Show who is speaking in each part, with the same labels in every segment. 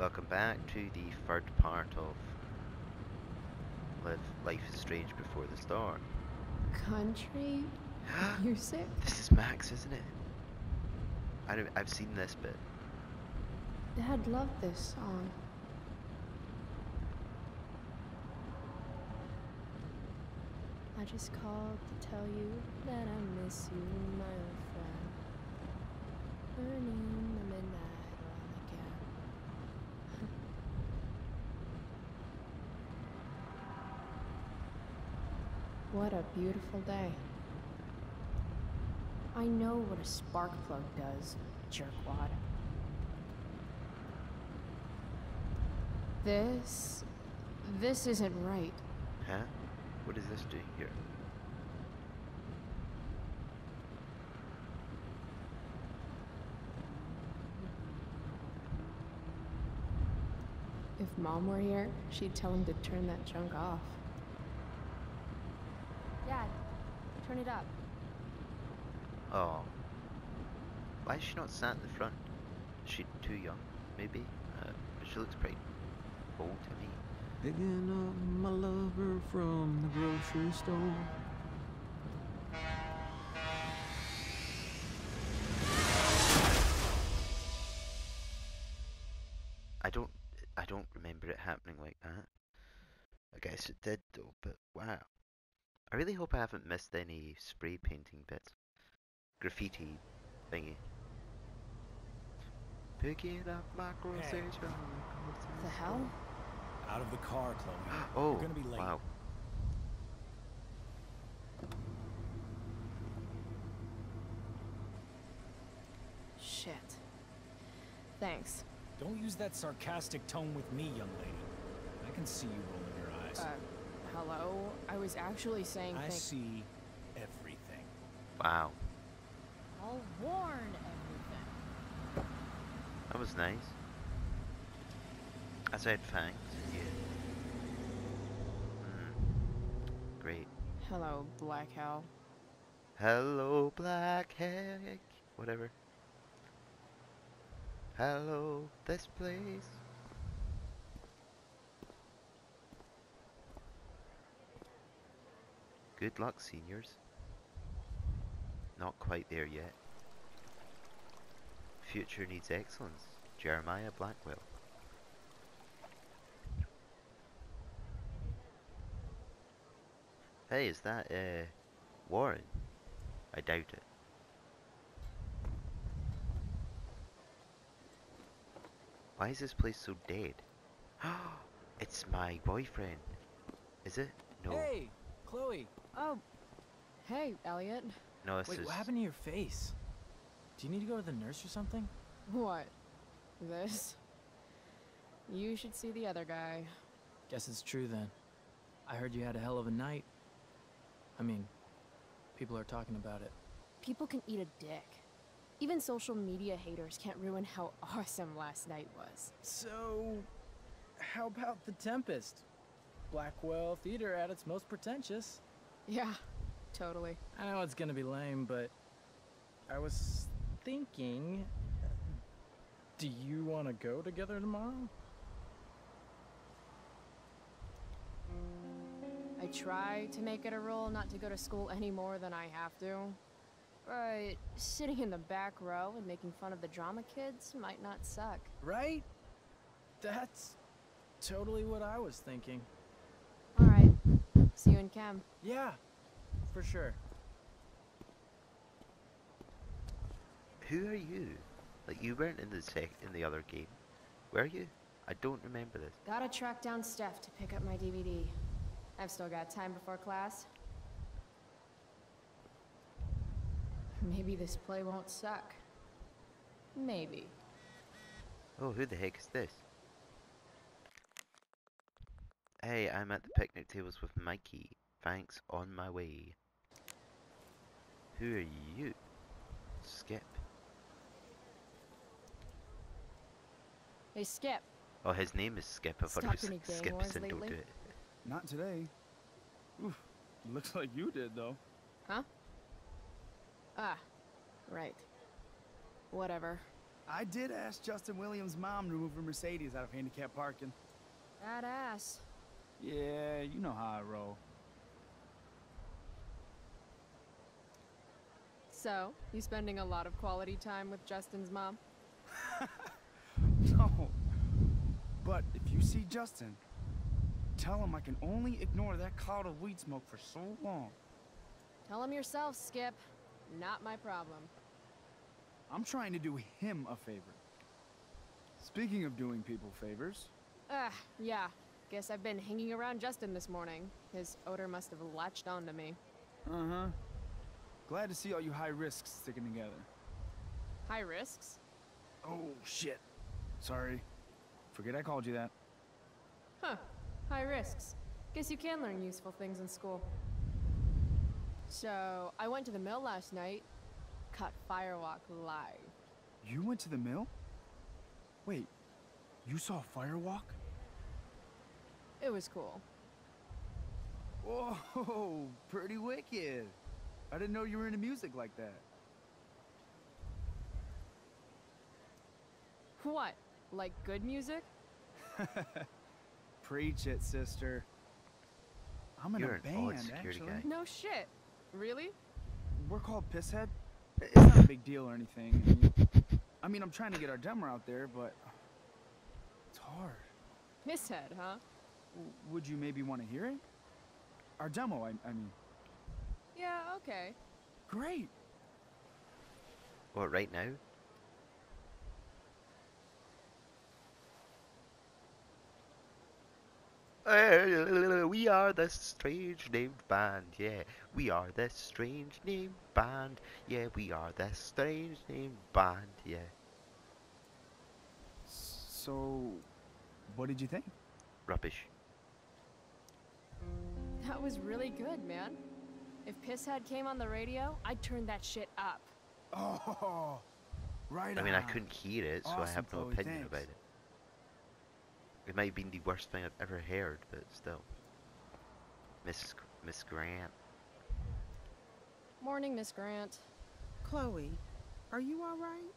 Speaker 1: Welcome back to the third part of Live Life is Strange Before the Storm.
Speaker 2: Country music?
Speaker 1: this is Max, isn't it? I don't, I've seen this bit.
Speaker 2: Dad loved this song. I just called to tell you that I miss you, my old friend. Burning the midnight oil again. What a beautiful day. I know what a spark plug does, jerkwad. This. This isn't right.
Speaker 1: Huh? What does this do here?
Speaker 2: If Mom were here, she'd tell him to turn that junk off. Dad, turn it up.
Speaker 1: Oh. Why is she not sat in the front? Is she too young? Maybe? Uh, but she looks pretty old to me.
Speaker 3: Picking up my lover from the grocery store.
Speaker 1: I don't I don't remember it happening like that. I guess it did though, but wow. I really hope I haven't missed any spray painting bits. Graffiti thingy. Picking up my groceries from
Speaker 2: The hell?
Speaker 4: Out of the car, Chloe.
Speaker 1: Oh,
Speaker 4: You're gonna be late.
Speaker 1: wow.
Speaker 2: Shit. Thanks.
Speaker 4: Don't use that sarcastic tone with me, young lady. I can see you rolling your eyes.
Speaker 2: Uh, hello? I was actually saying
Speaker 4: I see everything.
Speaker 1: Wow.
Speaker 2: I'll warn everything.
Speaker 1: That was nice. I said thanks. Yeah. Mm. Great.
Speaker 2: Hello, Black Hell.
Speaker 1: Hello, black heck. Whatever. Hello, this place. Good luck, seniors. Not quite there yet. Future needs excellence. Jeremiah Blackwell. Hey, is that, uh, Warren? I doubt it. Why is this place so dead? it's my boyfriend. Is it? No.
Speaker 4: Hey, Chloe.
Speaker 2: Oh. Hey, Elliot.
Speaker 1: No, this
Speaker 4: Wait,
Speaker 1: is.
Speaker 4: what happened to your face? Do you need to go to the nurse or something?
Speaker 2: What? This? You should see the other guy.
Speaker 4: Guess it's true then. I heard you had a hell of a night. I mean, people are talking about it.
Speaker 2: People can eat a dick. Even social media haters can't ruin how awesome last night was.
Speaker 4: So, how about the Tempest? Blackwell Theater at its most pretentious.
Speaker 2: Yeah, totally.
Speaker 4: I know it's gonna be lame, but I was thinking. Do you want to go together tomorrow?
Speaker 2: I try to make it a rule not to go to school any more than I have to. But sitting in the back row and making fun of the drama kids might not suck.
Speaker 4: Right? That's totally what I was thinking.
Speaker 2: Alright, see you in chem.
Speaker 4: Yeah, for sure.
Speaker 1: Who are you? Like you weren't in the sec in the other game, were you? I don't remember this.
Speaker 2: Gotta track down Steph to pick up my DVD. I've still got time before class. Maybe this play won't suck. Maybe.
Speaker 1: Oh, who the heck is this? Hey, I'm at the picnic tables with Mikey. Thanks, on my way. Who are you? Skip.
Speaker 2: Hey, Skip.
Speaker 1: Oh, his name is Skip. I thought it was
Speaker 2: any
Speaker 1: Skip and don't do it.
Speaker 5: Not today. Oof. Looks like you did, though.
Speaker 2: Huh? Ah, right. Whatever.
Speaker 5: I did ask Justin Williams' mom to move her Mercedes out of handicap parking.
Speaker 2: Badass.
Speaker 5: Yeah, you know how I roll.
Speaker 2: So, you spending a lot of quality time with Justin's mom?
Speaker 5: No. But if you see Justin, tell him I can only ignore that cloud of weed smoke for so long.
Speaker 2: Tell him yourself, Skip. Not my problem.
Speaker 5: I'm trying to do him a favor. Speaking of doing people favors,
Speaker 2: Ah, yeah. Guess I've been hanging around Justin this morning. His odor must have latched onto me.
Speaker 5: uh-huh. Glad to see all you high risks sticking together.
Speaker 2: High risks?
Speaker 5: Oh, shit. Sorry. Forget I called you that.
Speaker 2: Huh. High risks. Guess you can learn useful things in school. So, I went to the mill last night. Cut Firewalk live.
Speaker 5: You went to the mill? Wait, you saw Firewalk?
Speaker 2: It was cool.
Speaker 5: Whoa, pretty wicked. I didn't know you were into music like that.
Speaker 2: What? Like good music?
Speaker 5: Preach it, sister. I'm in
Speaker 1: You're
Speaker 5: a
Speaker 1: an
Speaker 5: band,
Speaker 1: odd security
Speaker 5: actually.
Speaker 1: guy.
Speaker 2: No shit. Really?
Speaker 5: We're called Pisshead. It's not a big deal or anything. I mean, I mean, I'm trying to get our demo out there, but it's hard.
Speaker 2: Pisshead, huh?
Speaker 5: W- Would you maybe want to hear it? Our demo, I, I mean.
Speaker 2: Yeah, okay.
Speaker 5: Great.
Speaker 1: What, right now? We are the strange named band, yeah. We are the strange named band, yeah. We are the strange named band, yeah.
Speaker 5: So, what did you think?
Speaker 1: Rubbish.
Speaker 2: That was really good, man. If Pisshead came on the radio, I'd turn that shit up.
Speaker 5: Oh, right
Speaker 1: I mean, I couldn't hear it, so I have no
Speaker 5: Chloe,
Speaker 1: opinion
Speaker 5: thanks.
Speaker 1: about it. It might have been the worst thing I've ever heard, but still. Miss Miss Grant.
Speaker 2: Morning, Miss Grant.
Speaker 6: Chloe, are you all right?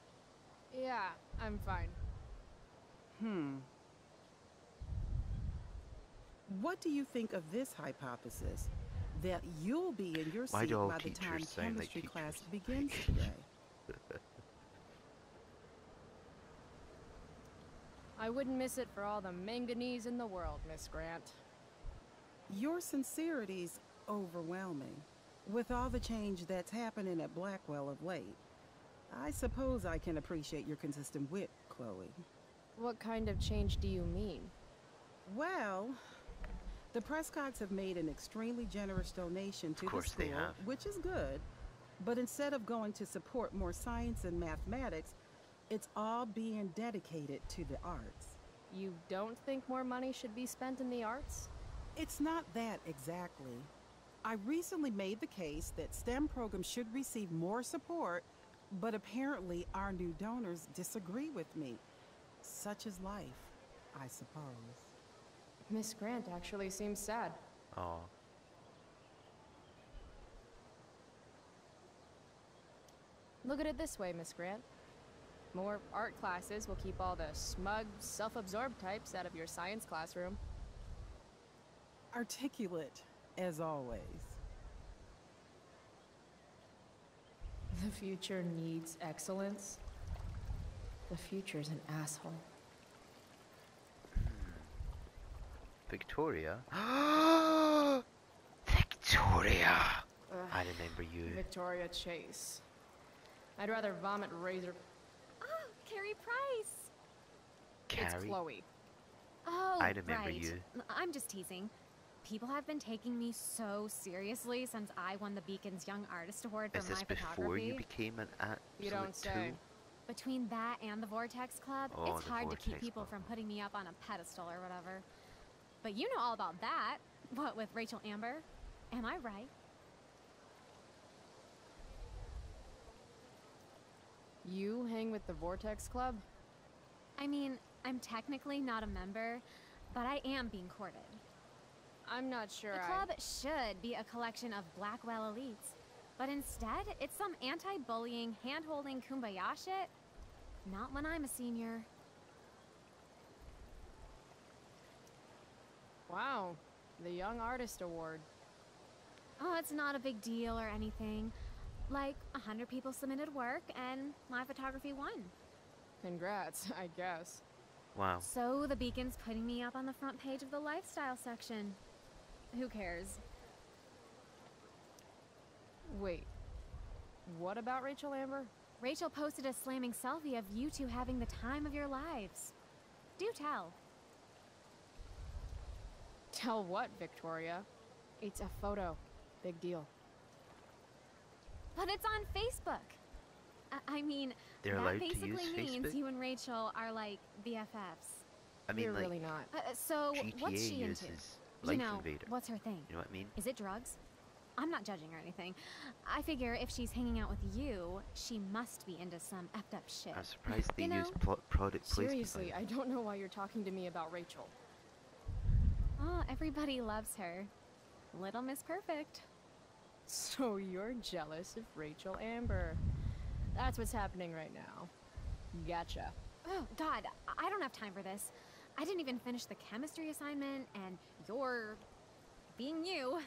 Speaker 2: Yeah, I'm fine.
Speaker 6: Hmm. What do you think of this hypothesis? That you'll be in your seat by the time
Speaker 1: teachers sound like
Speaker 6: chemistry class begins today.
Speaker 2: I wouldn't miss it for all the manganese in the world, Miss Grant.
Speaker 6: Your sincerity's overwhelming. With all the change that's happening at Blackwell of late, I suppose I can appreciate your consistent wit, Chloe.
Speaker 2: What kind of change do you mean?
Speaker 6: Well, the Prescotts have made an extremely generous donation to
Speaker 1: course
Speaker 6: the
Speaker 1: they
Speaker 6: school,
Speaker 1: have.
Speaker 6: which is good. But instead of going to support more science and mathematics, it's all being dedicated to the arts.
Speaker 2: You don't think more money should be spent in the arts?
Speaker 6: It's not that exactly. I recently made the case that STEM programs should receive more support, but apparently our new donors disagree with me. Such is life, I suppose.
Speaker 2: Miss Grant actually seems sad.
Speaker 1: Oh,
Speaker 2: Look at it this way, Miss Grant. More art classes will keep all the smug, self-absorbed types out of your science classroom.
Speaker 6: Articulate, as always.
Speaker 2: The future needs excellence. The future's an asshole.
Speaker 1: Victoria. Victoria. I remember you.
Speaker 2: Victoria Chase. I'd rather vomit razor.
Speaker 7: Oh, Carrie Price.
Speaker 2: It's Chloe.
Speaker 7: Oh,
Speaker 1: I remember
Speaker 7: right.
Speaker 1: you.
Speaker 7: I'm just teasing. People have been taking me so seriously since I won the Beacon's Young Artist Award for
Speaker 1: Is this before you became an absolute
Speaker 2: You don't say.
Speaker 1: tool?
Speaker 7: Between that and the Vortex Club,
Speaker 1: Oh,
Speaker 7: it's
Speaker 1: the
Speaker 7: hard to keep people
Speaker 1: Club.
Speaker 7: from putting me up on a pedestal or whatever. But you know all about that. What with Rachel Amber? Am I right?
Speaker 2: You hang with the Vortex Club?
Speaker 7: I mean, I'm technically not a member, but I am being courted.
Speaker 2: I'm not sure
Speaker 7: The
Speaker 2: I...
Speaker 7: club should be a collection of Blackwell elites, but instead, it's some anti-bullying, hand-holding kumbaya shit. Not when I'm a senior.
Speaker 2: Wow, the Young Artist Award.
Speaker 7: Oh, it's not a big deal or anything. Like, a hundred people submitted work, and my photography won.
Speaker 2: Congrats, I guess.
Speaker 1: Wow.
Speaker 7: So the Beacon's putting me up on the front page of the lifestyle section. Who cares?
Speaker 2: Wait, what about Rachel Amber?
Speaker 7: Rachel posted a slamming selfie of you two having the time of your lives. Do tell.
Speaker 2: Tell what, Victoria? It's a photo. Big deal.
Speaker 7: But it's on Facebook. I, I mean,
Speaker 1: They're
Speaker 7: that basically means
Speaker 1: Facebook?
Speaker 7: you and Rachel are like BFFs.
Speaker 1: I mean,
Speaker 2: You're
Speaker 1: like
Speaker 2: really not.
Speaker 7: Uh, so
Speaker 1: GTA
Speaker 7: what's she into?
Speaker 1: uses
Speaker 7: You know,
Speaker 1: Invader.
Speaker 7: what's her thing?
Speaker 1: You know what I mean?
Speaker 7: Is it drugs? I'm not judging or anything. I figure if she's hanging out with you, she must be into some effed up shit.
Speaker 1: I'm surprised they
Speaker 7: You
Speaker 1: use
Speaker 7: know?
Speaker 1: pl- product placement.
Speaker 2: Seriously, I don't know why you're talking to me about Rachel.
Speaker 7: Oh, everybody loves her. Little Miss Perfect.
Speaker 2: So you're jealous of Rachel Amber. That's what's happening right now. Gotcha.
Speaker 7: Oh, God, I I don't have time for this. I didn't even finish the chemistry assignment, and you're being you.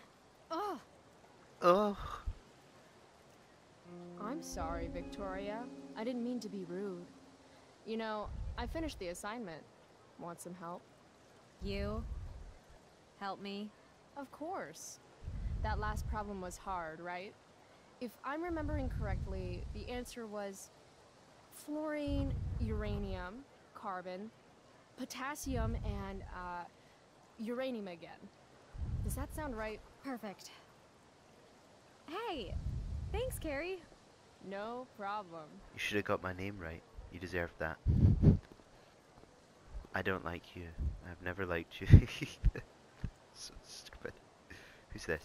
Speaker 7: Oh,
Speaker 1: Oh,
Speaker 2: I'm sorry, Victoria. I didn't mean to be rude. You know, I finished the assignment. Want some help?
Speaker 7: you? Help me.
Speaker 2: Of course. That last problem was hard, right? If I'm remembering correctly, the answer was fluorine, uranium, carbon, potassium, and uh, uranium again. Does that sound right?
Speaker 7: Perfect. Hey, thanks, Carrie.
Speaker 2: No problem.
Speaker 1: you should have got my name right. You deserve that. I don't like you. I've never liked you. so stupid. Who's this?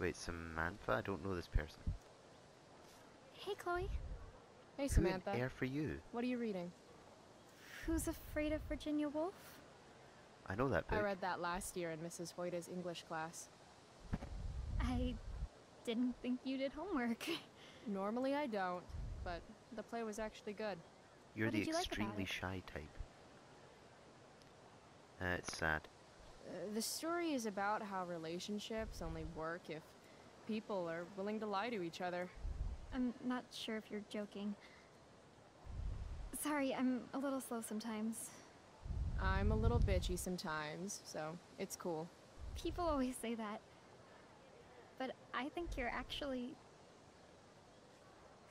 Speaker 1: Wait, Samantha? I don't know this person.
Speaker 7: Hey, Chloe.
Speaker 2: Hey,
Speaker 1: Who
Speaker 2: Samantha.
Speaker 1: in air for you?
Speaker 2: What are you reading?
Speaker 7: Who's afraid of Virginia Woolf?
Speaker 1: I know that book.
Speaker 2: I read that last year in Mrs. Hoyta's English class.
Speaker 7: I didn't think you did homework.
Speaker 2: Normally I don't, but the play was actually good.
Speaker 1: You're
Speaker 7: what
Speaker 1: the
Speaker 7: did you like
Speaker 1: extremely
Speaker 7: it?
Speaker 1: shy type. Uh, it's sad.
Speaker 2: Uh, the story is about how relationships only work if people are willing to lie to each other.
Speaker 7: I'm not sure if you're joking. Sorry, I'm a little slow sometimes.
Speaker 2: I'm a little bitchy sometimes, so it's cool.
Speaker 7: People always say that. But I think you're actually.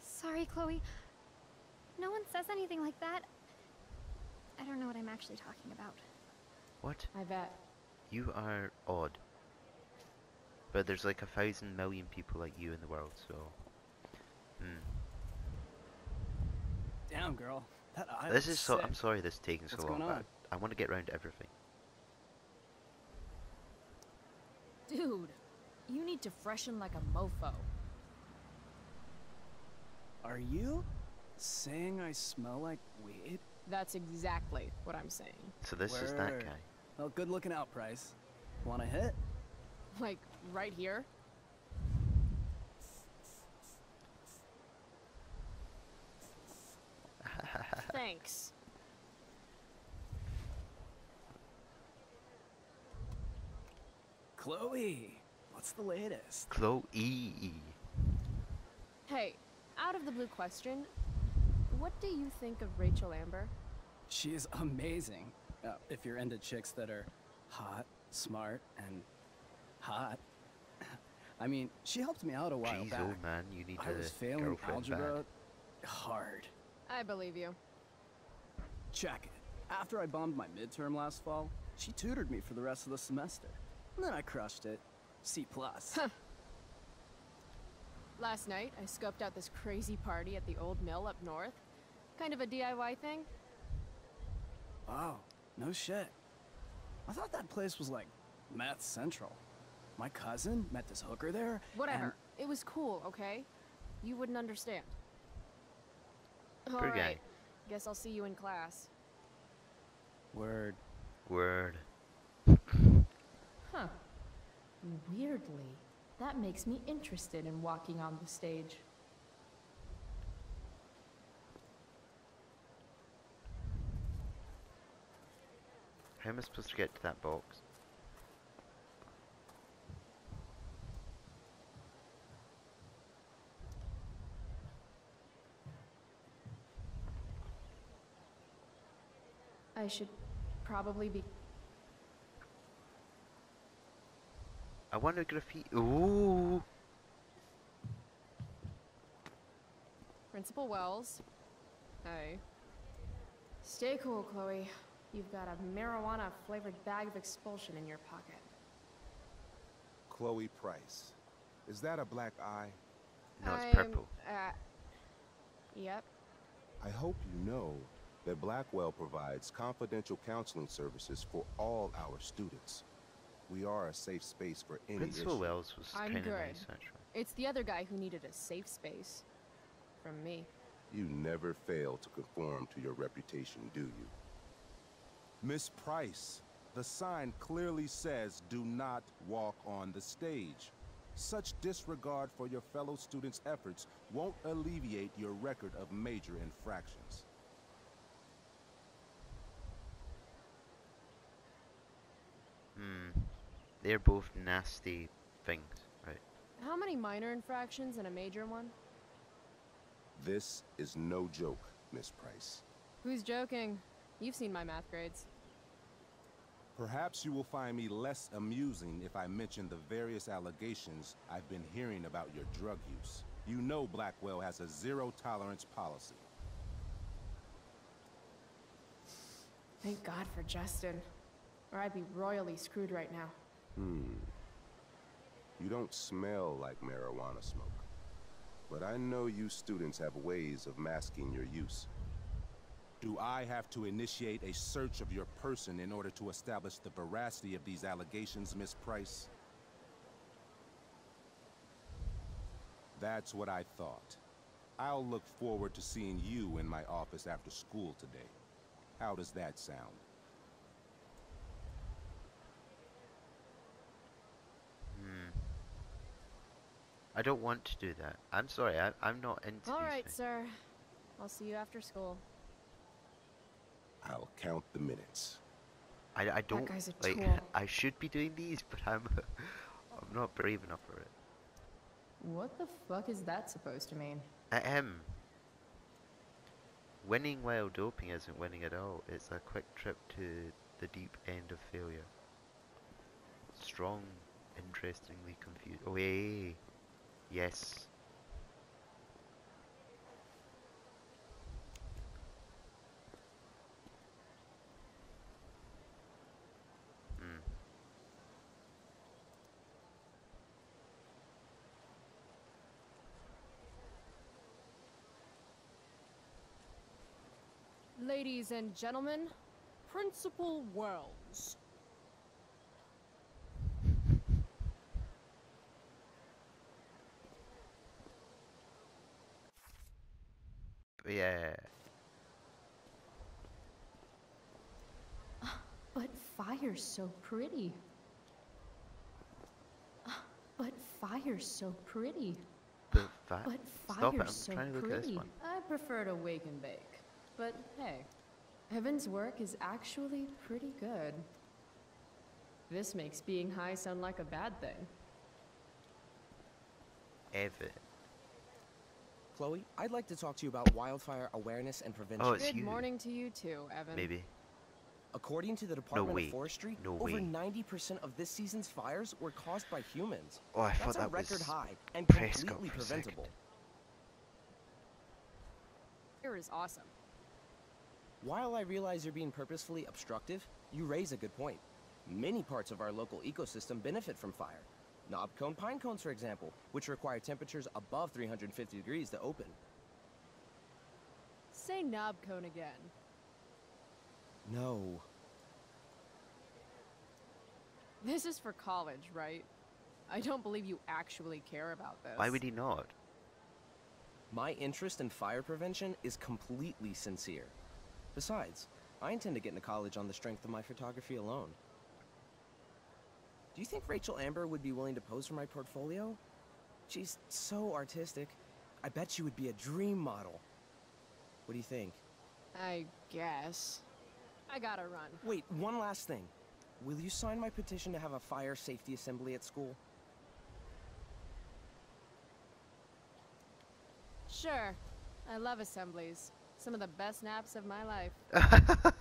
Speaker 7: Sorry, Chloe. No one says anything like that. I don't know what I'm actually talking about.
Speaker 1: What?
Speaker 2: I bet.
Speaker 1: You are odd. But there's like a thousand million people like you in the world, so. Hmm.
Speaker 8: Damn, girl. That eye
Speaker 1: This
Speaker 8: looks
Speaker 1: is so.
Speaker 8: sick.
Speaker 1: I'm sorry this is taking so
Speaker 8: What's
Speaker 1: long.
Speaker 8: going
Speaker 1: but
Speaker 8: on?
Speaker 1: I, I want to get round to everything.
Speaker 2: Dude, you need to freshen like a mofo.
Speaker 8: Are you saying I smell like weed?
Speaker 2: That's exactly what I'm saying.
Speaker 1: So this is that guy.
Speaker 8: Well, good looking out, Price. Want to hit?
Speaker 2: Like, right here? Thanks.
Speaker 8: Chloe, what's the latest?
Speaker 1: Chloe.
Speaker 2: Hey, out of the blue question, what do you think of Rachel Amber?
Speaker 8: She is amazing. Uh, if you're into chicks that are hot, smart, and hot. I mean, she helped me out a while
Speaker 1: Jeez,
Speaker 8: back.
Speaker 1: old man, you need
Speaker 8: I was
Speaker 1: a
Speaker 8: failing algebra
Speaker 1: bad.
Speaker 8: hard.
Speaker 2: I believe you.
Speaker 8: Check it. After I bombed my midterm last fall, she tutored me for the rest of the semester. And then I crushed it. C plus.
Speaker 2: Last night, I scoped out this crazy party at the old mill up north. Kind of a DIY thing.
Speaker 8: wow, no shit. I thought that place was like meth central. My cousin met this hooker there.
Speaker 2: Whatever. It was cool, okay? You wouldn't understand.
Speaker 1: Poor
Speaker 2: Alright.
Speaker 1: guy.
Speaker 2: Guess I'll see you in class.
Speaker 8: Word.
Speaker 1: Word.
Speaker 9: Huh. Weirdly, that makes me interested in walking on the stage.
Speaker 1: How am I supposed to get to that box?
Speaker 2: I should probably be.
Speaker 1: I want a graffiti. Ooh.
Speaker 2: Principal Wells. Hey. Stay cool, Chloe. You've got a marijuana flavored bag of expulsion in your pocket.
Speaker 10: Chloe Price. Is that a black eye?
Speaker 1: No, it's
Speaker 2: I'm,
Speaker 1: purple.
Speaker 2: Uh, yep.
Speaker 10: I hope you know that Blackwell provides confidential counseling services for all our students. We are a safe space for any
Speaker 1: Principal
Speaker 10: issue.
Speaker 1: Wells was
Speaker 2: I'm
Speaker 1: kind of
Speaker 2: good.
Speaker 1: nice, actually.
Speaker 2: It's the other guy who needed a safe space. From me.
Speaker 10: You never fail to conform to your reputation, do you? Miss Price, the sign clearly says do not walk on the stage. Such disregard for your fellow students' efforts won't alleviate your record of major infractions.
Speaker 1: Hmm. They're both nasty things, right?
Speaker 2: How many minor infractions and a major one?
Speaker 10: This is no joke, Miss Price.
Speaker 2: Who's joking? You've seen my math grades.
Speaker 10: Perhaps you will find me less amusing if I mention the various allegations I've been hearing about your drug use. You know Blackwell has a zero tolerance policy.
Speaker 2: Thank God for Justin. Or I'd be royally screwed right now.
Speaker 10: Hmm. You don't smell like marijuana smoke. But I know you students have ways of masking your use. Do I have to initiate a search of your person in order to establish the veracity of these allegations, Miss Price? That's what I thought. I'll look forward to seeing you in my office after school today. How does that sound?
Speaker 1: Hmm. I don't want to do that. I'm sorry, I, I'm not into
Speaker 2: All right, these
Speaker 1: things.
Speaker 2: sir. I'll see you after school.
Speaker 10: I'll count the minutes.
Speaker 1: I, I don't
Speaker 2: guy's a
Speaker 1: like.
Speaker 2: tool.
Speaker 1: I should be doing these, but I'm I'm not brave enough for it.
Speaker 9: What the fuck is that supposed to mean?
Speaker 1: Ahem. Winning while doping isn't winning at all. It's a quick trip to the deep end of failure. Strong, interestingly confused. Oh, yeah. Yes.
Speaker 2: Ladies and gentlemen, Principal Wells.
Speaker 1: Yeah.
Speaker 9: But fire's so pretty. But fire's so pretty.
Speaker 1: The
Speaker 9: But fire's so
Speaker 1: trying to look at this
Speaker 9: pretty. I prefer to wake and bake. But hey,
Speaker 2: Evan's work is actually pretty good. This makes being high sound like a bad thing.
Speaker 1: Evan.
Speaker 11: Chloe, I'd like to talk to you about wildfire awareness and prevention.
Speaker 1: Oh, it's
Speaker 2: Good
Speaker 1: you.
Speaker 2: morning to you too, Evan.
Speaker 1: Maybe.
Speaker 11: According to the Department
Speaker 1: way.
Speaker 11: of Forestry,
Speaker 1: No
Speaker 11: over 90% of this season's fires were caused by humans.
Speaker 1: Oh, I
Speaker 11: That's
Speaker 1: thought
Speaker 11: a
Speaker 1: that
Speaker 11: record
Speaker 1: was
Speaker 11: high and completely
Speaker 1: for a second.
Speaker 11: preventable.
Speaker 2: Here is awesome.
Speaker 11: While I realize you're being purposefully obstructive, you raise a good point. Many parts of our local ecosystem benefit from fire. Knob cone pine cones, for example, which require temperatures above 350 degrees to open.
Speaker 2: Say knob cone again.
Speaker 11: No.
Speaker 2: This is for college, right? I don't believe you actually care about this.
Speaker 1: Why would he not?
Speaker 11: My interest in fire prevention is completely sincere. Besides, I intend to get into college on the strength of my photography alone. Do you think Rachel Amber would be willing to pose for my portfolio? She's so artistic. I bet she would be a dream model. What do you think?
Speaker 2: I guess. I gotta run.
Speaker 11: Wait, one last thing. Will you sign my petition to have a fire safety assembly at school?
Speaker 2: Sure. I love assemblies. Some of the best naps of my life.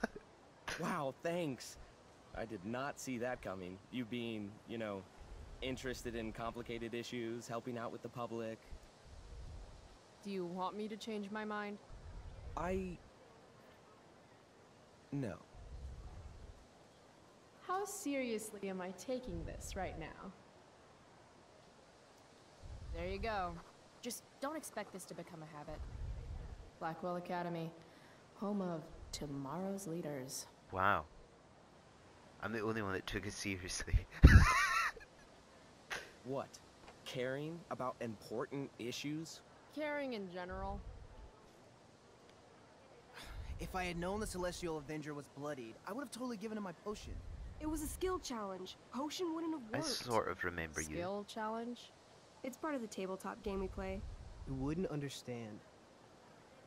Speaker 11: Wow, thanks. I did not see that coming. You being, you know, interested in complicated issues, helping out with the public.
Speaker 2: Do you want me to change my mind?
Speaker 11: I. No.
Speaker 9: How seriously am I taking this right now?
Speaker 2: There you go. Just don't expect this to become a habit.
Speaker 9: Blackwell Academy, home of tomorrow's leaders.
Speaker 1: Wow. I'm the only one that took it seriously.
Speaker 11: What? Caring about important issues?
Speaker 2: Caring in general.
Speaker 12: If I had known the Celestial Avenger was bloodied, I would have totally given him my potion.
Speaker 13: It was a skill challenge. Potion wouldn't have worked.
Speaker 1: I sort of remember you.
Speaker 2: Skill challenge?
Speaker 13: It's part of the tabletop game we play.
Speaker 12: You wouldn't understand.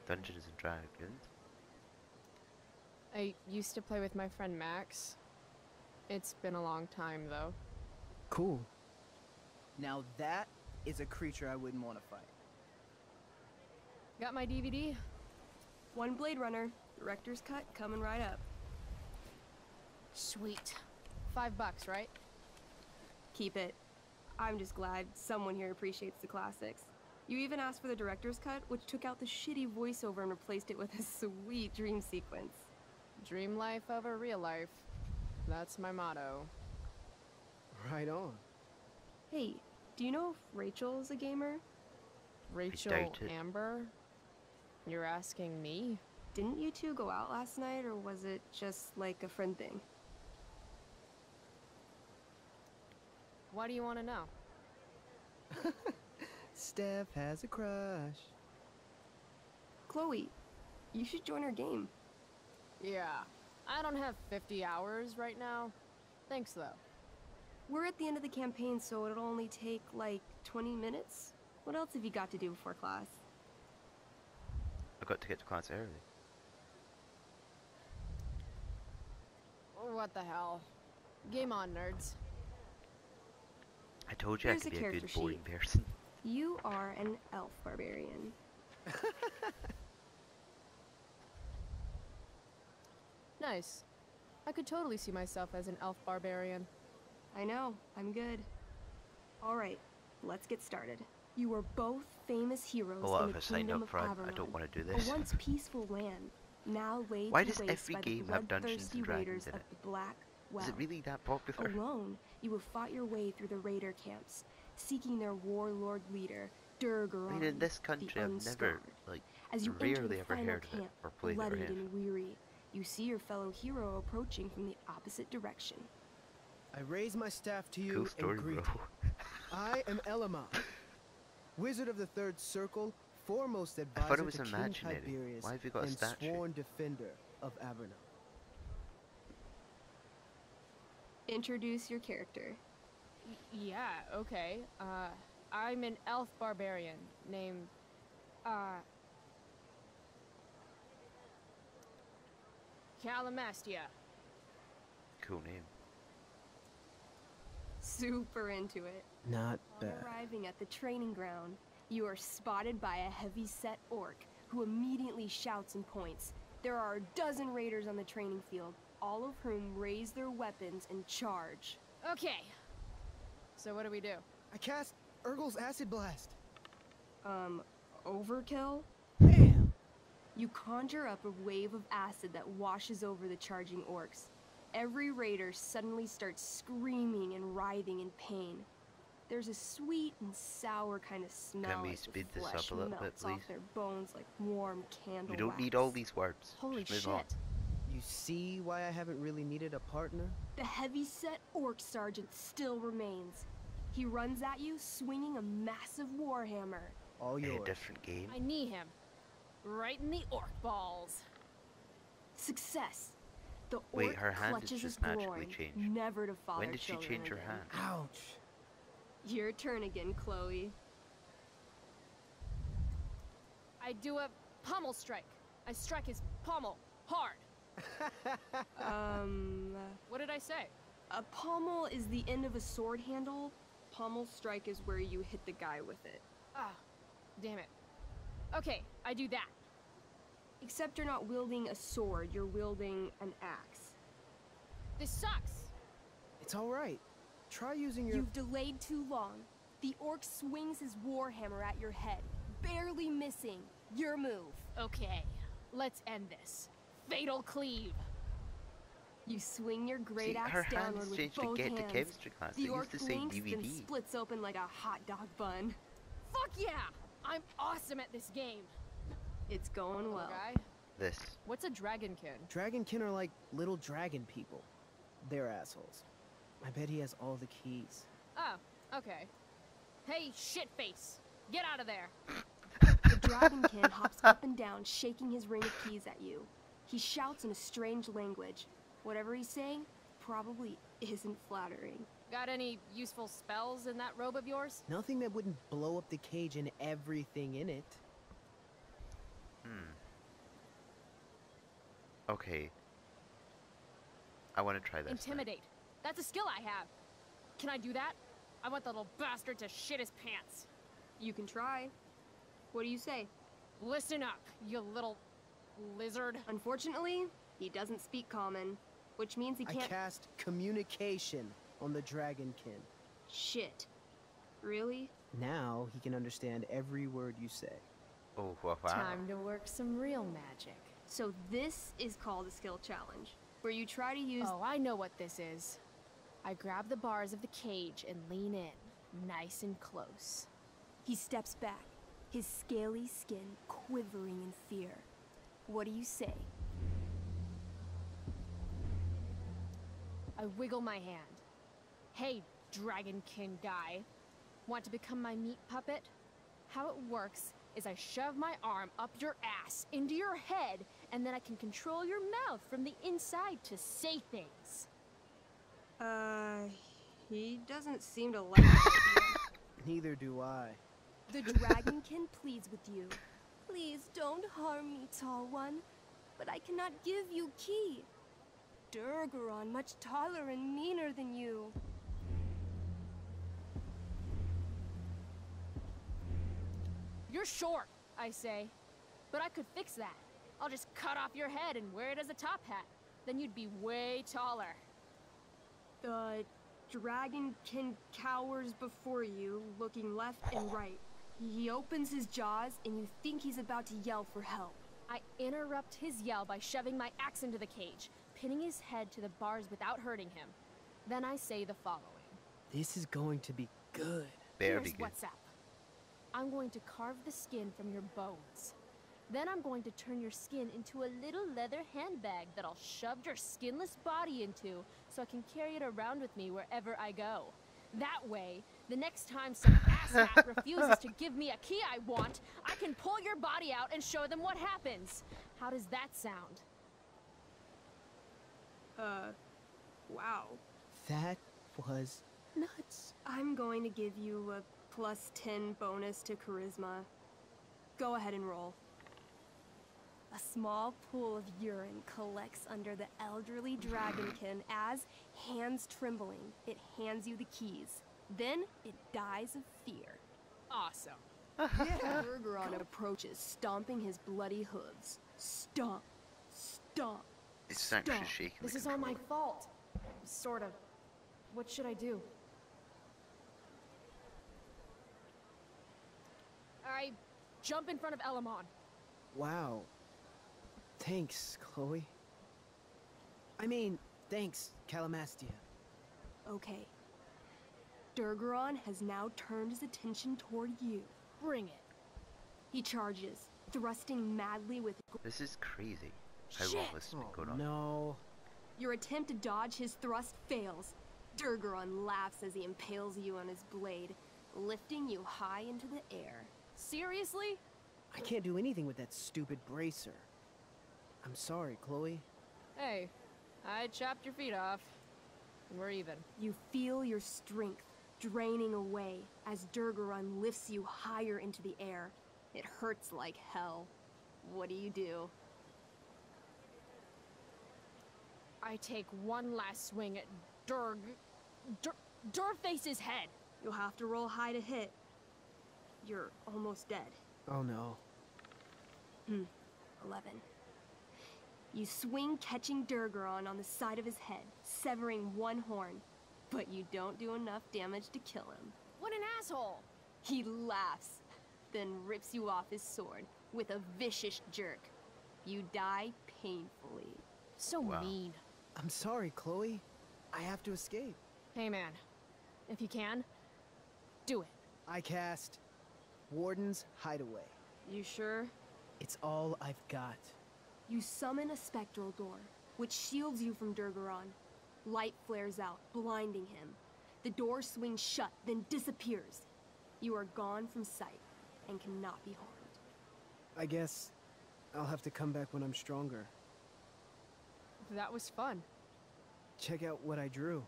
Speaker 1: Dungeons and Dragons.
Speaker 2: I used to play with my friend Max. It's been a long time, though.
Speaker 12: Cool. Now that is a creature I wouldn't want to fight.
Speaker 2: Got my DVD?
Speaker 13: One Blade Runner, director's cut coming right up.
Speaker 2: Sweet. Five bucks, right?
Speaker 13: Keep it. I'm just glad someone here appreciates the classics. You even asked for the director's cut, which took out the shitty voiceover and replaced it with a sweet dream sequence.
Speaker 2: Dream life over real life. That's my motto.
Speaker 12: Right on.
Speaker 13: Hey, do you know if Rachel is a gamer?
Speaker 2: Rachel. Amber? You're asking me?
Speaker 13: Didn't you two go out last night, or was it just like a friend thing?
Speaker 2: Why do you want to know?
Speaker 12: Steph has a crush.
Speaker 13: Chloe, you should join our game.
Speaker 2: Yeah. I don't have 50 hours right now. Thanks, though.
Speaker 13: We're at the end of the campaign, so it'll only take like 20 minutes. What else have you got to do before class?
Speaker 1: I've got to get to class early.
Speaker 2: What the hell? Game on, nerds.
Speaker 1: I told you
Speaker 13: Here's
Speaker 1: I could
Speaker 13: a
Speaker 1: be a good
Speaker 13: character
Speaker 1: boring
Speaker 13: sheet.
Speaker 1: person.
Speaker 13: You are an elf barbarian.
Speaker 2: Nice. I could totally see myself as an elf barbarian.
Speaker 13: I know, I'm good. Alright, let's get started. You are both famous heroes
Speaker 1: A lot
Speaker 13: in
Speaker 1: of
Speaker 13: the
Speaker 1: us
Speaker 13: kingdom
Speaker 1: up for it.
Speaker 13: of
Speaker 1: I don't
Speaker 13: Avernon,
Speaker 1: want to do
Speaker 13: a
Speaker 1: this.
Speaker 13: once peaceful land, now laid
Speaker 1: Why does every
Speaker 13: by
Speaker 1: game have Dungeons and Dragons
Speaker 13: raiders
Speaker 1: in
Speaker 13: of
Speaker 1: it?
Speaker 13: Black Well.
Speaker 1: Is it really that popular?
Speaker 13: Alone, you have fought your way through the raider camps, seeking their warlord leader, Durgaron,
Speaker 1: I mean, in this country,
Speaker 13: the
Speaker 1: I've never,
Speaker 13: Unscarred.
Speaker 1: like,
Speaker 13: As you enter
Speaker 1: rarely
Speaker 13: the
Speaker 1: ever
Speaker 13: final
Speaker 1: heard of it
Speaker 13: camp,
Speaker 1: or played it or
Speaker 13: bloodied and weary, you see your fellow hero approaching from the opposite direction.
Speaker 12: I raise my staff to you
Speaker 1: Cool story,
Speaker 12: and greet
Speaker 1: bro.
Speaker 12: you. I am Elamon, Wizard of the Third Circle, foremost
Speaker 1: I
Speaker 12: advisor
Speaker 1: thought it was
Speaker 12: to King
Speaker 1: imaginary.
Speaker 12: Tiberius,
Speaker 1: Why have you got a
Speaker 12: and
Speaker 1: statue?
Speaker 12: sworn defender of Avernon.
Speaker 13: Introduce your character.
Speaker 2: Y- yeah, okay. Uh, I'm an elf barbarian named, uh... Calamastia.
Speaker 1: Cool name.
Speaker 13: Super into it.
Speaker 12: Not
Speaker 13: On
Speaker 12: bad.
Speaker 13: arriving at the training ground, you are spotted by a heavy-set orc who immediately shouts and points. There are a dozen raiders on the training field, all of whom raise their weapons and charge.
Speaker 2: Okay. So what do we do?
Speaker 12: I cast Urgel's Acid Blast.
Speaker 13: Um, overkill?
Speaker 12: Bam!
Speaker 13: You conjure up a wave of acid that washes over the charging orcs. Every raider suddenly starts screaming and writhing in pain. There's a sweet and sour kind of smell Can
Speaker 1: we
Speaker 13: as the
Speaker 1: speed this up a little bit,
Speaker 13: melts
Speaker 1: please?
Speaker 13: off their bones like warm candle
Speaker 1: We don't
Speaker 13: wax.
Speaker 1: need all these words.
Speaker 2: Holy
Speaker 1: shit! on.
Speaker 2: Shit.
Speaker 12: You see why I haven't really needed a partner?
Speaker 13: The heavy-set orc sergeant still remains. He runs at you swinging a massive warhammer.
Speaker 12: All
Speaker 1: A different game.
Speaker 2: I knee him. Right in the orc balls.
Speaker 13: Success. The orc Wait,
Speaker 1: her hand has
Speaker 13: clutches his
Speaker 1: just magically
Speaker 13: groin,
Speaker 1: changed.
Speaker 13: never to father
Speaker 1: When did she change her hand?
Speaker 12: Ouch.
Speaker 13: Your turn again, Chloe.
Speaker 2: I do a pommel strike. I strike his pommel hard.
Speaker 13: um.
Speaker 2: What did I say?
Speaker 13: A pommel is the end of a sword handle. Pommel strike is where you hit the guy with it.
Speaker 2: Ah, damn it. Okay, I do that.
Speaker 13: Except you're not wielding a sword, you're wielding an axe.
Speaker 2: This sucks.
Speaker 12: It's all right. Try using your.
Speaker 13: You've delayed too long. The orc swings his warhammer at your head, barely missing. Your move.
Speaker 2: Okay, let's end this. Fatal cleave.
Speaker 13: You swing your great
Speaker 1: See,
Speaker 13: axe
Speaker 1: her
Speaker 13: downward
Speaker 1: hands
Speaker 13: with
Speaker 1: changed to
Speaker 13: both
Speaker 1: get to
Speaker 13: hands.
Speaker 1: chemistry class.
Speaker 13: The
Speaker 1: They
Speaker 13: orc
Speaker 1: used to say
Speaker 13: blinks, then splits open like a hot dog bun.
Speaker 2: Fuck yeah! I'm awesome at this game.
Speaker 13: It's going well.
Speaker 2: guy.
Speaker 1: This.
Speaker 2: What's a dragonkin?
Speaker 12: Dragonkin are like little dragon people. They're assholes. I bet he has all the keys.
Speaker 2: Oh, okay. Hey, shitface! Get out of there!
Speaker 13: The dragonkin hops up and down, shaking his ring of keys at you. He shouts in a strange language. Whatever he's saying probably isn't flattering.
Speaker 2: Got any useful spells in that robe of yours?
Speaker 12: Nothing that wouldn't blow up the cage and everything in it.
Speaker 1: Hmm. Okay. I want to try this. now.
Speaker 2: Intimidate. That's a skill I have. Can I do that? I want the little bastard to shit his pants.
Speaker 13: You can try. What do you say?
Speaker 2: Listen up, you little lizard.
Speaker 13: Unfortunately, he doesn't speak common, which means he can't.
Speaker 12: I cast communication on the dragonkin.
Speaker 13: Shit. Really?
Speaker 12: Now he can understand every word you say.
Speaker 1: Oh, wow. wow.
Speaker 9: Time to work some real magic.
Speaker 13: So this is called a skill challenge, where you try to use.
Speaker 2: Oh, I know what this is. I grab the bars of the cage and lean in, nice and close.
Speaker 13: He steps back, his scaly skin quivering in fear. What do you say?
Speaker 2: I wiggle my hand. Hey, dragonkin guy. Want to become my meat puppet? How it works is I shove my arm up your ass into your head, and then I can control your mouth from the inside to say things.
Speaker 13: Uh, he doesn't seem to like that idea.
Speaker 12: Neither do I.
Speaker 13: The dragonkin pleads with you. Please don't harm me, tall one. But I cannot give you key. Durgaron much taller and meaner than you.
Speaker 2: You're short, I say. But I could fix that. I'll just cut off your head and wear it as a top hat. Then you'd be way taller.
Speaker 13: The dragonkin cowers before you, looking left and right. He opens his jaws, and you think he's about to yell for help.
Speaker 2: I interrupt his yell by shoving my axe into the cage, pinning his head to the bars without hurting him. Then I say the following.
Speaker 12: This is going to be good.
Speaker 1: Better
Speaker 2: Here's
Speaker 1: good.
Speaker 2: what's up. I'm going to carve the skin from your bones. Then I'm going to turn your skin into a little leather handbag that I'll shove your skinless body into so I can carry it around with me wherever I go. That way, the next time some asshat refuses to give me a key I want, I can pull your body out and show them what happens. How does that sound?
Speaker 13: Uh, wow.
Speaker 12: That was nuts.
Speaker 13: I'm going to give you a plus 10 bonus to charisma. Go ahead and roll. A small pool of urine collects under the elderly dragonkin as, hands trembling, it hands you the keys. Then it dies of fear.
Speaker 2: Awesome.
Speaker 13: Durgaron approaches, stomping his bloody hooves. Stomp, stomp.
Speaker 1: It's actually
Speaker 13: Stop.
Speaker 1: shaking.
Speaker 2: This
Speaker 1: the
Speaker 2: is all my fault. Sort of. What should I do? I jump in front of Elamon.
Speaker 12: Wow. Thanks, Chloe. I mean, thanks, Calamastia.
Speaker 13: Okay. Durgaron has now turned his attention toward you.
Speaker 2: Bring it.
Speaker 13: He charges, thrusting madly with
Speaker 1: This is crazy. How long this has been
Speaker 12: Oh,
Speaker 1: going on.
Speaker 12: no.
Speaker 13: your attempt to dodge his thrust fails. Durgaron laughs as he impales you on his blade, lifting you high into the air.
Speaker 2: Seriously?
Speaker 12: I can't do anything with that stupid bracer. I'm sorry, Chloe.
Speaker 2: Hey, I chopped your feet off. We're even.
Speaker 13: You feel your strength draining away as Durgaron lifts you higher into the air. It hurts like hell. What do you do?
Speaker 2: I take one last swing at Durg... Dur... Durface's head.
Speaker 13: You'll have to roll high to hit. You're almost dead.
Speaker 12: Oh no.
Speaker 13: Hmm. 11. You swing catching Durgaron on the side of his head, severing one horn. But you don't do enough damage to kill him.
Speaker 2: What an asshole!
Speaker 13: He laughs, then rips you off his sword with a vicious jerk. You die painfully.
Speaker 2: So mean.
Speaker 12: I'm sorry, Chloe. I have to escape.
Speaker 2: Hey man, if you can, do it.
Speaker 12: I cast Warden's Hideaway.
Speaker 13: You sure?
Speaker 12: It's all I've got.
Speaker 13: You summon a spectral door, which shields you from Durgaron. Light flares out, blinding him. The door swings shut, then disappears. You are gone from sight and cannot be harmed.
Speaker 12: I guess I'll have to come back when I'm stronger.
Speaker 2: That was fun.
Speaker 12: Check out what I drew.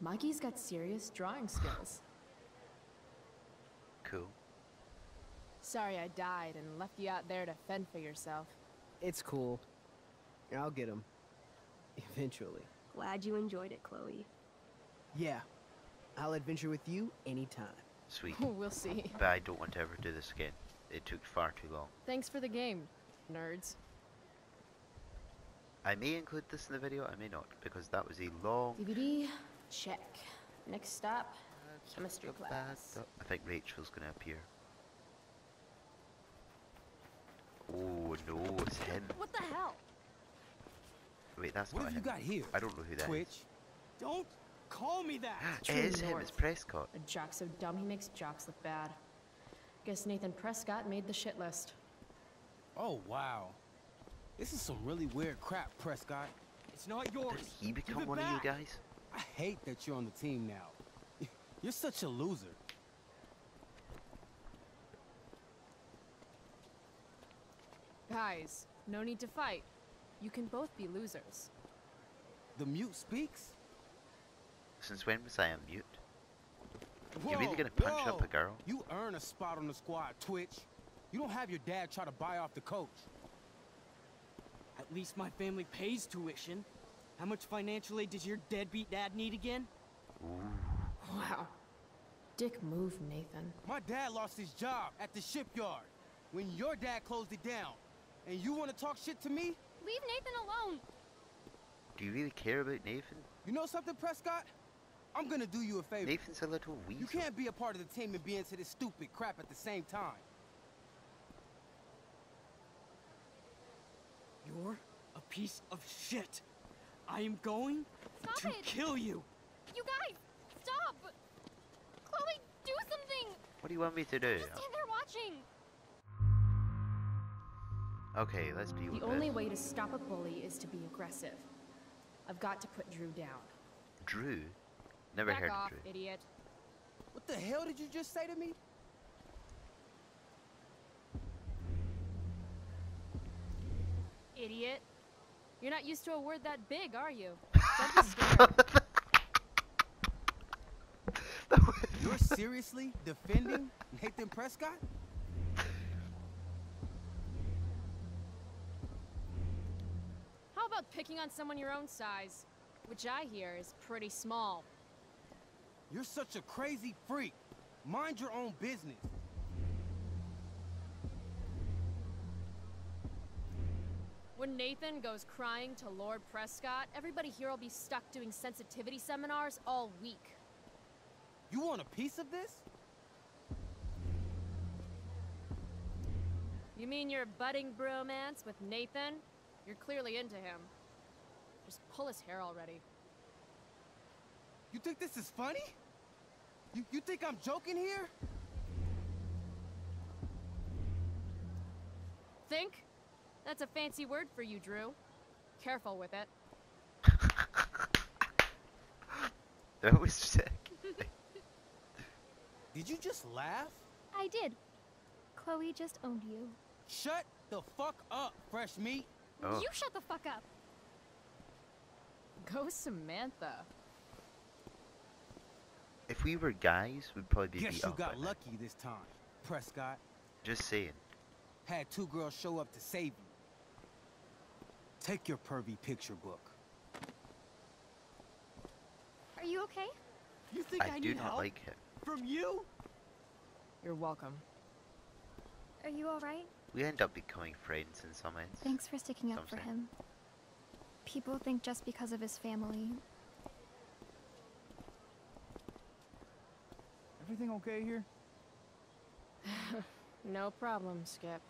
Speaker 14: Mikey's got serious drawing skills.
Speaker 1: Cool.
Speaker 2: Sorry I died and left you out there to fend for yourself.
Speaker 12: It's cool. I'll get him. Eventually.
Speaker 13: Glad you enjoyed it, Chloe.
Speaker 12: Yeah. I'll adventure with you anytime.
Speaker 1: Sweet.
Speaker 2: we'll see.
Speaker 1: But I don't want to ever do this again. It took far too long.
Speaker 2: Thanks for the game, nerds.
Speaker 1: I may include this in the video, I may not, because that was a long...
Speaker 14: DVD, check. Next stop, chemistry class.
Speaker 1: I think Rachel's going to appear. Oh no, it's him.
Speaker 2: What the hell?
Speaker 1: Wait, that's
Speaker 15: What
Speaker 1: not
Speaker 15: have you got here?
Speaker 1: I don't know who that is.
Speaker 15: Twitch. Don't call me that.
Speaker 1: Ah, it is him, it's Prescott.
Speaker 14: A jock so dumb he makes jocks look bad. Guess Nathan Prescott made the shit list.
Speaker 15: Oh wow. This is some really weird crap, Prescott. It's not yours.
Speaker 1: Did he become
Speaker 15: Give it
Speaker 1: one of you guys?
Speaker 15: I hate that you're on the team now. You're such a loser.
Speaker 2: Guys, no need to fight. You can both be losers.
Speaker 15: The mute speaks?
Speaker 1: Since when was I on mute? You really
Speaker 15: Whoa,
Speaker 1: gonna punch up
Speaker 15: whoa.
Speaker 1: a girl?
Speaker 15: You earn a spot on the squad, Twitch. You don't have your dad try to buy off the coach.
Speaker 16: At least my family pays tuition. How much financial aid does your deadbeat dad need again?
Speaker 14: Wow. Dick move, Nathan.
Speaker 15: My dad lost his job at the shipyard when your dad closed it down. And you want to talk shit to me?
Speaker 13: Leave Nathan alone.
Speaker 1: Do you really care about Nathan?
Speaker 15: You know something, Prescott? I'm gonna do you a favor.
Speaker 1: Nathan's a little weasel.
Speaker 15: You can't be a part of the team and be into this stupid crap at the same time.
Speaker 16: You're a piece of shit. I am going
Speaker 13: Stop
Speaker 16: to
Speaker 13: it.
Speaker 16: kill you.
Speaker 13: You guys, stop! Chloe, do something!
Speaker 1: What do you want me to do?
Speaker 13: Just stand there watching.
Speaker 1: Okay, let's deal with
Speaker 2: The only
Speaker 1: this.
Speaker 2: way to stop a bully is to be aggressive. I've got to put Drew down.
Speaker 1: Drew? Never
Speaker 2: Back
Speaker 1: heard
Speaker 2: off,
Speaker 1: of Drew.
Speaker 2: idiot.
Speaker 15: What the hell did you just say to me?
Speaker 2: Idiot. You're not used to a word that big, are you? Don't be scared.
Speaker 15: You're seriously defending Nathan Prescott?
Speaker 2: How about picking on someone your own size? Which I hear is pretty small.
Speaker 15: You're such a crazy freak. Mind your own business.
Speaker 2: When Nathan goes crying to Lord Prescott, everybody here will be stuck doing sensitivity seminars all week.
Speaker 15: You want a piece of this?
Speaker 2: You mean your budding bromance with Nathan? You're clearly into him. Just pull his hair already.
Speaker 15: You think this is funny? You, you think I'm joking here?
Speaker 2: Think? That's a fancy word for you, Drew. Careful with it.
Speaker 1: That was sick.
Speaker 15: Did you just laugh?
Speaker 13: I did. Chloe just owned you.
Speaker 15: Shut the fuck up, fresh meat.
Speaker 1: Oh.
Speaker 13: You shut the fuck up.
Speaker 2: Go Samantha.
Speaker 1: If we were guys, we'd probably be
Speaker 15: Guess
Speaker 1: beat
Speaker 15: you got
Speaker 1: by now.
Speaker 15: lucky this time, Prescott.
Speaker 1: Just saying.
Speaker 15: Had two girls show up to save you.
Speaker 17: Take your pervy picture book.
Speaker 7: Are you okay?
Speaker 15: You think I,
Speaker 1: I do
Speaker 15: need
Speaker 1: not
Speaker 15: help?
Speaker 1: like him.
Speaker 15: From you?
Speaker 2: You're welcome.
Speaker 7: Are you alright?
Speaker 1: We end up becoming friends in some ends.
Speaker 7: Thanks for sticking up for
Speaker 1: Something.
Speaker 7: him. People think just because of his family.
Speaker 5: Everything okay here?
Speaker 2: no problem, Skip.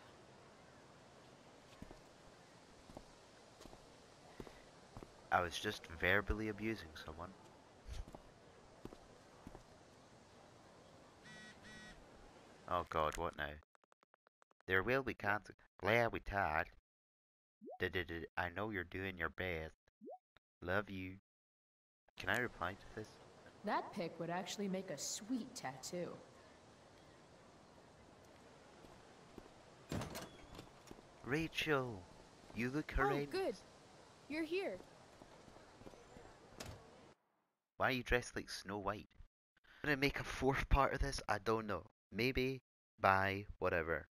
Speaker 1: I was just verbally abusing someone. Oh god, what now? There will be consequences. Glad we tied. I know you're doing your best. Love you. Can I reply to this?
Speaker 9: That pic would actually make a sweet tattoo.
Speaker 1: Rachel, you look
Speaker 2: great.
Speaker 1: Oh,
Speaker 2: good. You're here.
Speaker 1: Why are you dressed like Snow White? I'm gonna make a fourth part of this? I don't know. Maybe. Bye. Whatever.